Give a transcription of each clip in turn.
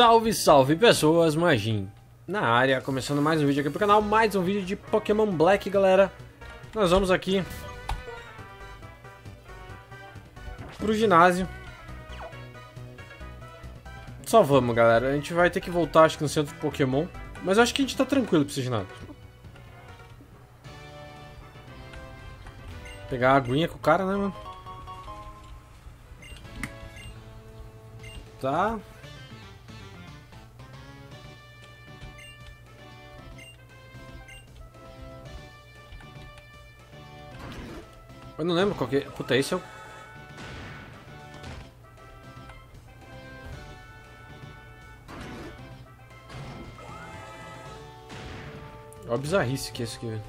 Salve, salve pessoas, Magin na área, começando mais um vídeo aqui pro canal, mais um vídeo de Pokémon Black, galera. Nós vamos aqui pro ginásio. Só vamos, galera. A gente vai ter que voltar, acho que no centro de Pokémon. Mas eu acho que a gente tá tranquilo pra esse ginásio. Pegar a aguinha com o cara, né, mano? Tá. Eu não lembro qual que é. Puta, esse é o... Olha a bizarrice que é esse aqui, velho.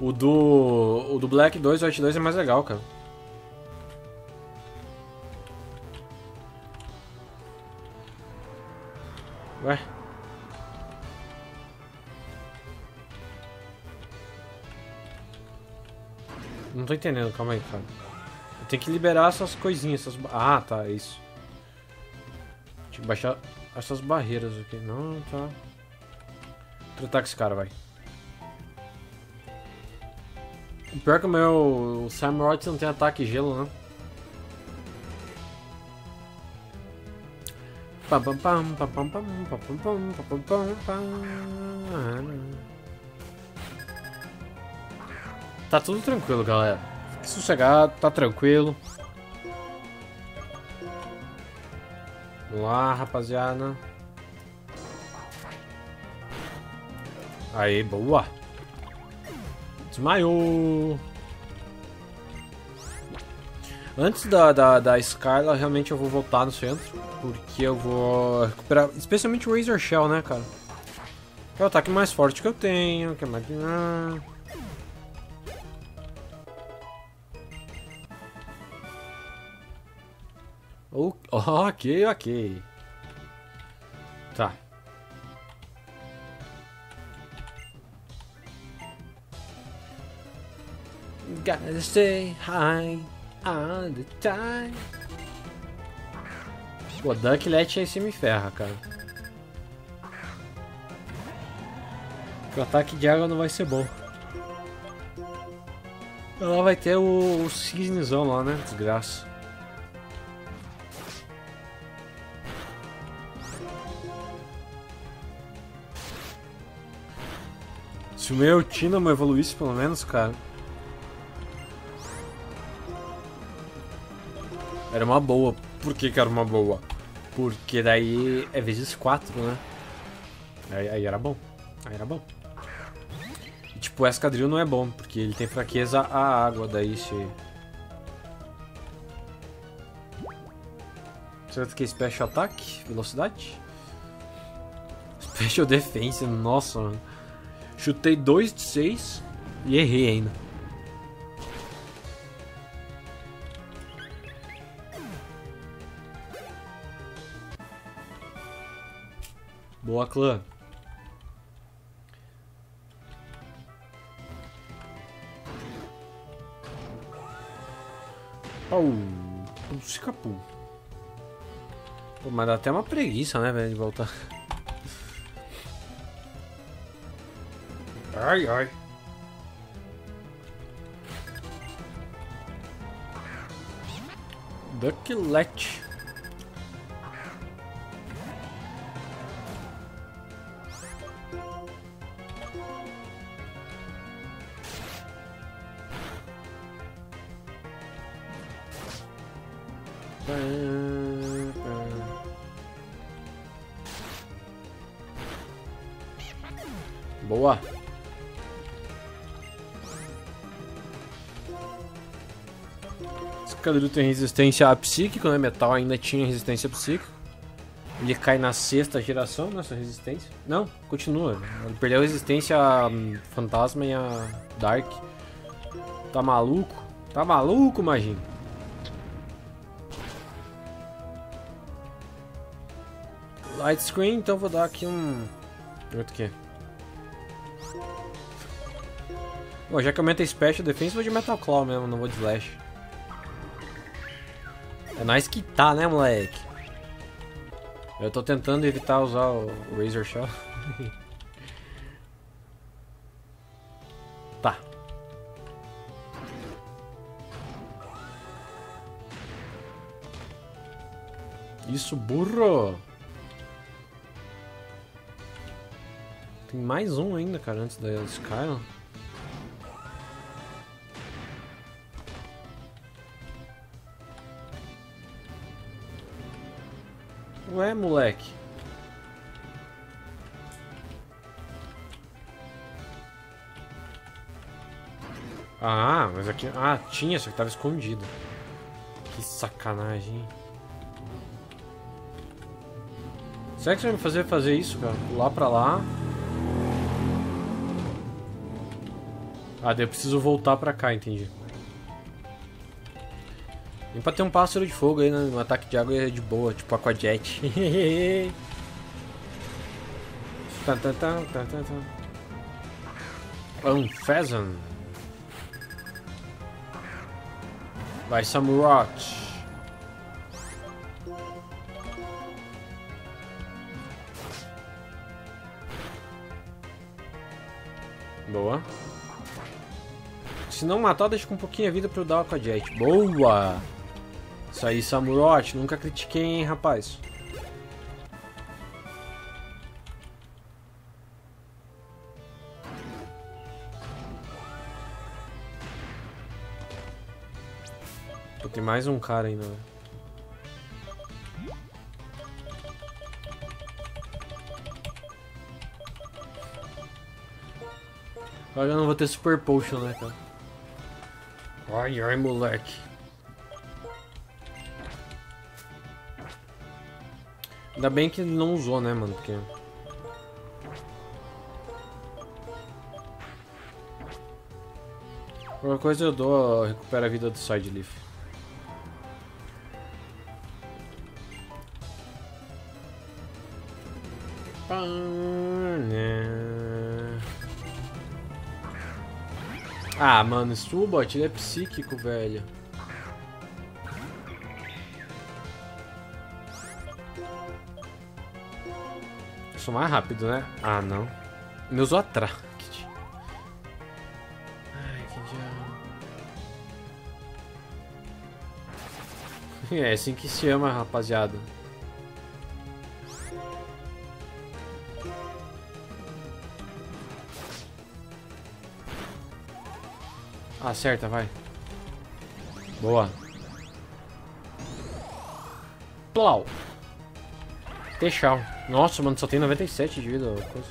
O do... O do Black 2 e White 2 é mais legal, cara. Ué? Não tô entendendo, calma aí, cara. Eu tenho que liberar essas coisinhas, essas... Ah, tá, é isso. Deixa eu baixar essas barreiras aqui. Não, tá... Tratar com esse cara, vai. O pior é que o meu o Sam não tem ataque gelo, né? Pam pam pam pam pam pam pam pam pam pam pam Tá tudo tranquilo, galera. Fique sossegado, tá tranquilo. Vamos lá, rapaziada. Aí, boa. Desmaiou. Antes da, da, da Skyla, realmente eu vou voltar no centro. Porque eu vou recuperar, especialmente o Razor Shell, né, cara? É o ataque mais forte que eu tenho, que é mais... Ok, ok. Tá. Gotta stay high all the time. Pô, Ducklet aí você me ferra, cara. o ataque de água não vai ser bom. Ela vai ter o, o cisnezão lá, né? Desgraça. Se o meu Tínamo evoluísse pelo menos, cara. Era uma boa. Por que, que era uma boa? Porque daí é vezes 4, né? Aí, aí, era bom. Aí era bom. E, tipo, o Escadril não é bom, porque ele tem fraqueza à água, daí se... Será que é Special Attack? Velocidade? Special Defense, nossa, mano. Chutei 2 de 6 e errei ainda. Boa, clã. Oh, um cicapu. Pô, mas dá até uma preguiça, né, velho, de voltar. Ai, ai. Ducklet. Esse tem resistência a psíquico, né? Metal ainda tinha resistência a psíquico. Ele cai na sexta geração nessa resistência. Não, continua. Ele perdeu resistência a hum, fantasma e a dark. Tá maluco? Tá maluco, imagina. Light screen, então vou dar aqui um... Outro que? Bom, já que aumenta Special Defense, vou de Metal Claw mesmo, não vou de Slash. É nice que tá, né, moleque? Eu tô tentando evitar usar o Razor Shell. tá. Isso, burro! Tem mais um ainda, cara, antes da Skyline. Ué, moleque. Ah, mas aqui... Ah, tinha, só que tava escondido. Que sacanagem? Será que você vai me fazer fazer isso, cara? Pular pra lá. Ah, daí eu preciso voltar pra cá, entendi. Nem pra ter um pássaro de fogo aí no ataque de água é de boa, tipo Aquajet. tá, tá, tá, tá, tá, tá. Um pheasant. Vai Samurai. Boa. Se não matar, deixa com um pouquinho a vida pra eu dar o Aquajet. Boa! Isso aí, Samurote. Nunca critiquei, hein, rapaz. Pô, tem mais um cara ainda, velho. Agora eu não vou ter Super Potion, né, cara? Ai, ai, moleque. Ainda bem que não usou, né, mano? Porque... Qualquer coisa eu dou, recupera a vida do Side Leaf. Ah, mano, Subot, ele é psíquico, velho. Sou mais rápido, né? Ah, não. Ele usou atrás. Ai, que diabo. É assim que se chama, rapaziada. Acerta, vai. Boa. Plau. Tchau. Nossa, mano, só tem 97 de vida. Coisa.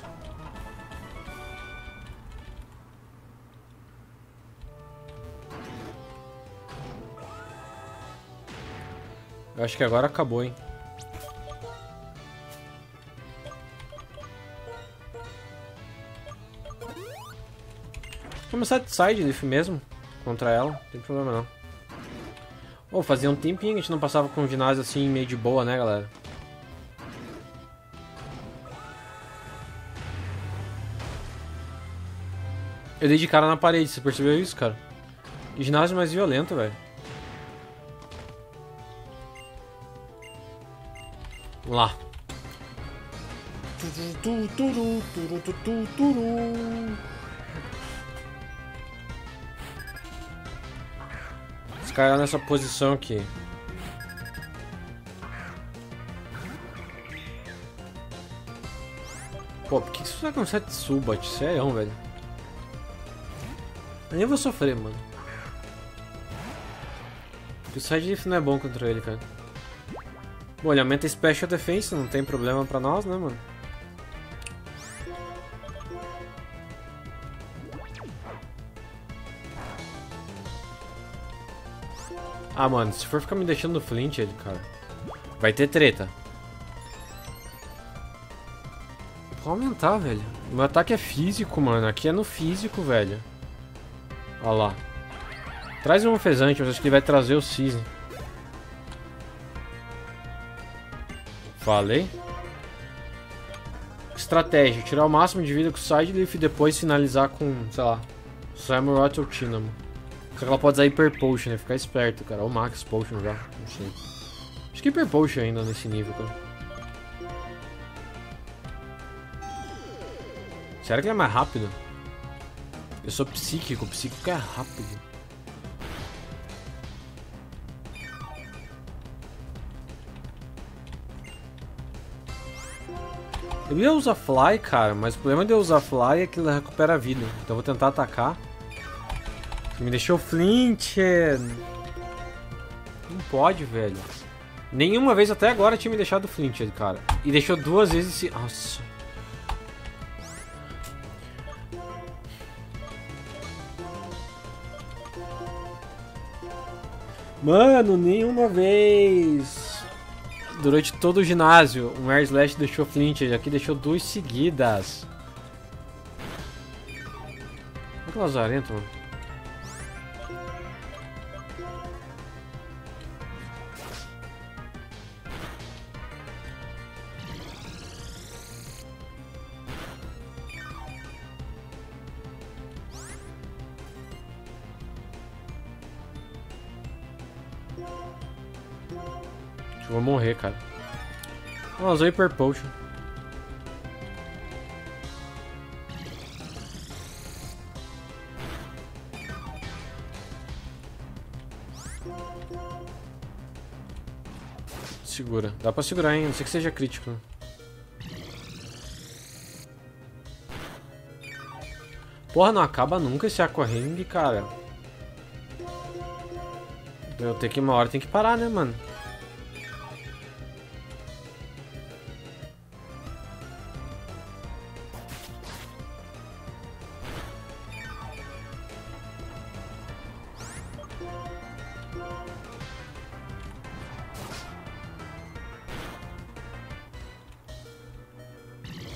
Eu acho que agora acabou, hein. começar de side mesmo, contra ela, não tem problema não. Ou oh, fazia um tempinho que a gente não passava com um ginásio assim meio de boa, né, galera? Eu dei de cara na parede, você percebeu isso, cara? ginásio mais violento, velho. Vamos lá. Os nessa posição aqui. Pô, por que você tá com 7 subat? Sério, velho. Eu nem vou sofrer, mano. O side não é bom contra ele, cara. Bom, ele aumenta Special Defense, não tem problema pra nós, né, mano? Ah, mano, se for ficar me deixando no flint, ele, cara, vai ter treta. Vou aumentar, velho. Meu ataque é físico, mano. Aqui é no físico, velho. Olha lá. Traz um fezante, eu acho que ele vai trazer o cisne. Falei. Estratégia. Tirar o máximo de vida com o Sideleaf e depois finalizar com, sei lá, Samurott ou Tinamo. Só que ela pode usar Hyper Potion, né? Ficar esperto, cara. Ou Max Potion já, não sei. Acho que Hyper Potion ainda nesse nível, cara. Será que ele é mais rápido? Eu sou psíquico, psíquico é rápido. Eu ia usar Fly, cara, mas o problema de eu usar Fly é que ele recupera a vida. Então eu vou tentar atacar. Me deixou Flint. Não pode, velho. Nenhuma vez até agora tinha me deixado Flint, cara. E deixou duas vezes esse... Nossa. Mano, nenhuma vez. Durante todo o ginásio, o Air Slash deixou Flint, aqui deixou duas seguidas. Que lazarento, mano. Usou Hyper Potion. Segura. Dá pra segurar, hein? Não sei que seja crítico. Porra, não acaba nunca esse Aqua Ring, cara. Eu tenho que uma hora tem que parar, né, mano?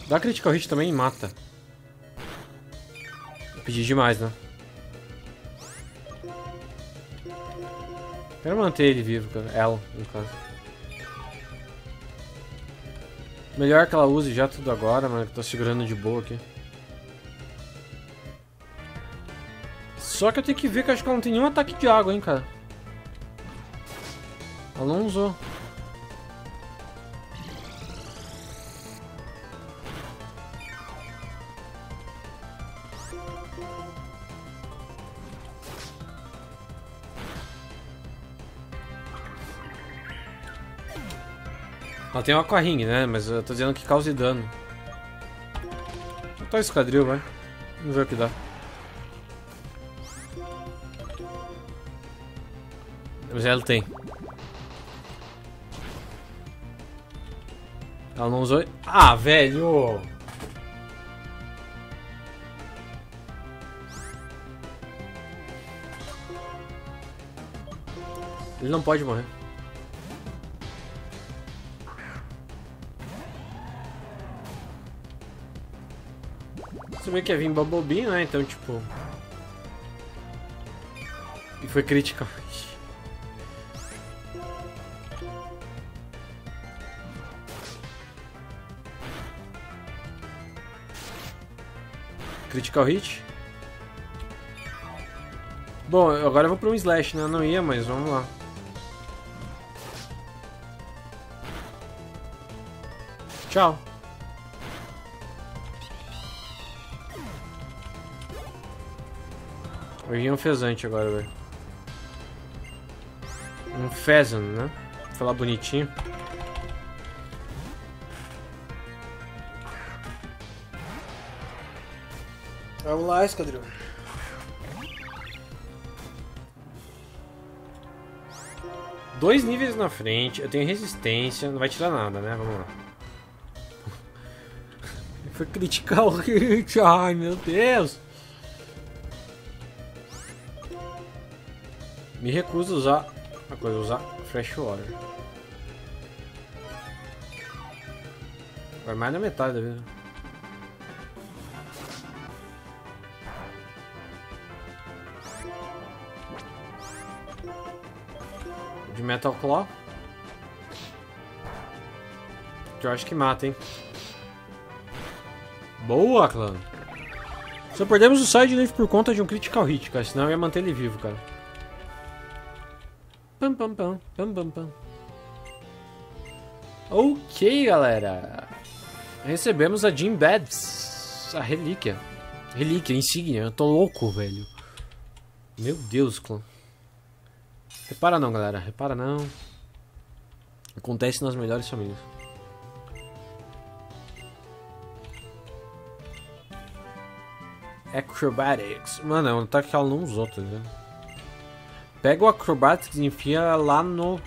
Dá critical hit também e mata. Pedi demais, né? Quero manter ele vivo. Ela, no caso. Melhor que ela use já tudo agora, mano. Que tô segurando de boa aqui. Só que eu tenho que ver que acho que ela não tem nenhum ataque de água, hein, cara. Ela não usou. Ela tem uma Aquaring, né? Mas eu tô dizendo que cause dano. Tá esquadril, vai. Vamos ver o que dá. Mas ela tem. Ela não usou... Ah, velho! Ele não pode morrer. Você vê que ia vir Bumblebee, né? Então, tipo... E foi crítica. Critical hit. Bom, agora eu vou para um slash, né? Não ia, mas vamos lá. Tchau. Vai vir um fezante agora, velho. Um pheasant, né? Vou falar bonitinho. Vamos lá, esquadrão. Dois níveis na frente, eu tenho resistência, não vai tirar nada, né? Vamos lá. Foi criticar o hit, ai meu Deus! Me recuso a usar a coisa, usar Fresh Water. Vai mais da metade da vida. De Metal Claw. Que eu acho que mata, hein? Boa, clã! Só perdemos o side life por conta de um critical hit, cara. Senão eu ia manter ele vivo, cara. Pam, pam, pam, pam, pam, pam. Ok, galera. Recebemos a Jim Babs. a relíquia. Relíquia, insígnia. Eu tô louco, velho. Meu Deus, clã. Repara não, galera. Repara não. Acontece nas melhores famílias. Acrobatics. Mano, é um ataque que ela não usou, tá ligado? Pega o Acrobatics e enfia lá no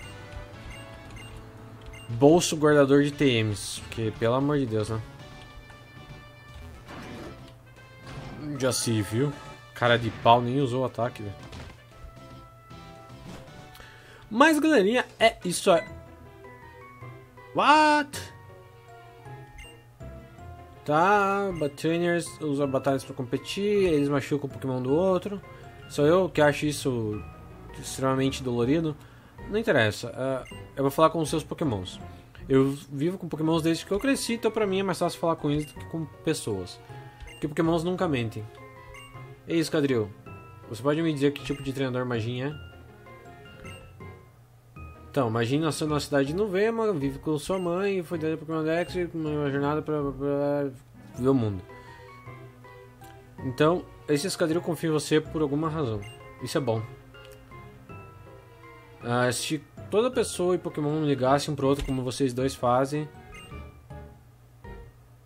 bolso guardador de TMs. Porque, pelo amor de Deus, né? Já se viu. Cara de pau nem usou o ataque, velho. Mas, galerinha, é isso aí. What? Tá, Trainers usa batalhas para competir, eles machucam o Pokémon do outro. Sou eu que acho isso extremamente dolorido. Não interessa, uh, eu vou falar com os seus Pokémons. Eu vivo com Pokémons desde que eu cresci, então pra mim é mais fácil falar com eles do que com pessoas. Porque Pokémons nunca mentem. Ei, Escadril, você pode me dizer que tipo de treinador Magin é? Então, Magin nasceu na cidade de Nuvema, vive com sua mãe, foi dado Pokémon Dex e uma jornada pra, pra ver o mundo. Então, esse Escadril confia em você por alguma razão. Isso é bom. Uh, se toda pessoa e Pokémon ligassem um pro outro como vocês dois fazem,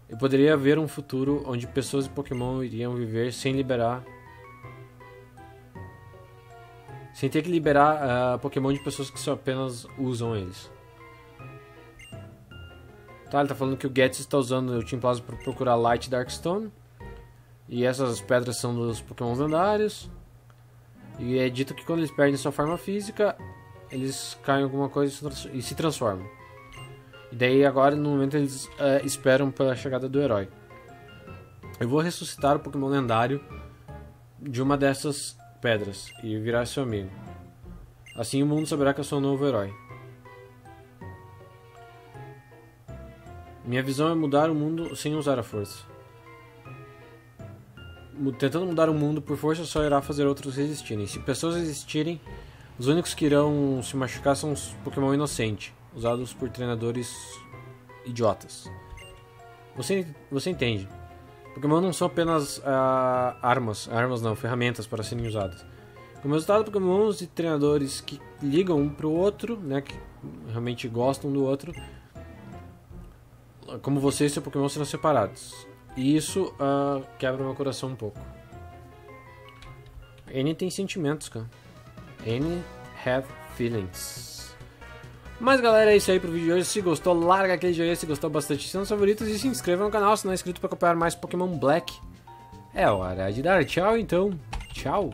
eu poderia ver um futuro onde pessoas e Pokémon iriam viver sem liberar. Sem ter que liberar uh, Pokémon de pessoas que só apenas usam eles. Tá, ele tá falando que o Getz está usando o Team Plasma para procurar Light Darkstone. E essas pedras são dos Pokémon lendários. E é dito que quando eles perdem sua forma física, eles caem em alguma coisa e se transformam. E daí agora no momento eles uh, esperam pela chegada do herói. Eu vou ressuscitar o Pokémon lendário de uma dessas pedras e virar seu amigo. Assim o mundo saberá que eu sou um novo herói. Minha visão é mudar o mundo sem usar a força. Tentando mudar o mundo por força só irá fazer outros resistirem. Se pessoas resistirem, os únicos que irão se machucar são os Pokémon inocentes, usados por treinadores idiotas. Você, você entende? Pokémon não são apenas uh, armas, armas não, ferramentas para serem usadas. Como resultado, Pokémons e treinadores que ligam um para o outro, né, que realmente gostam do outro, como você e seu Pokémon serão separados. E isso uh, quebra meu coração um pouco. N tem sentimentos, cara. N have feelings. Mas galera, é isso aí pro vídeo de hoje. Se gostou, larga aquele joinha se gostou bastante seus favoritos e se inscreva no canal se não é inscrito para acompanhar mais Pokémon Black. É hora de dar tchau então. Tchau.